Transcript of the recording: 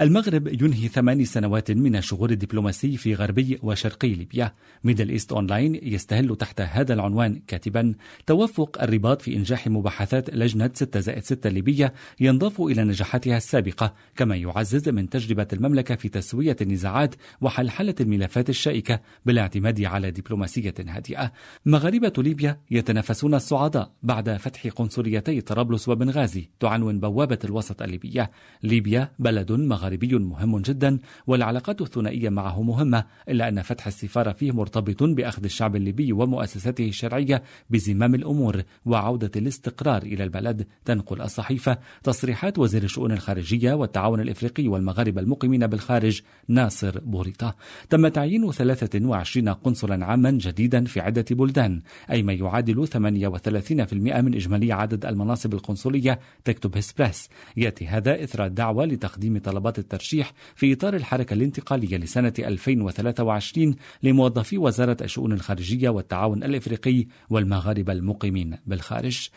المغرب ينهي ثماني سنوات من الشغور الدبلوماسي في غربي وشرقي ليبيا. ميدل إيست أونلاين يستهل تحت هذا العنوان كاتبا توفق الرباط في إنجاح مباحثات لجنة 6 زائد 6 الليبية ينضاف إلى نجاحاتها السابقة كما يعزز من تجربة المملكة في تسوية النزاعات وحلحلة الملفات الشائكة بالاعتماد على دبلوماسية هادئة. مغاربة ليبيا يتنفسون الصعداء بعد فتح قنصليتي طرابلس وبنغازي تعنون بوابة الوسط الليبية. ليبيا بلد مغاربي مهم جدا والعلاقات الثنائية معه مهمة إلا أن فتح السفارة فيه مرتبط بأخذ الشعب الليبي ومؤسساته الشرعية بزمام الأمور وعودة الاستقرار إلى البلد تنقل الصحيفة. تصريحات وزير الشؤون الخارجية والتعاون الإفريقي والمغاربة المقيمين بالخارج ناصر بوريطة. تم تعيين 23 قنصلا عاما جديدا في عدة بلدان أي ما يعادل 38% من إجمالي عدد المناصب القنصلية تكتب هسبريس يأتي هذا إثر الدعوة لتقديم طلبات الترشيح في إطار الحركة الانتقالية لسنة 2023 لموظفي وزارة الشؤون الخارجية والتعاون الإفريقي والمغاربة المقيمين بالخارج.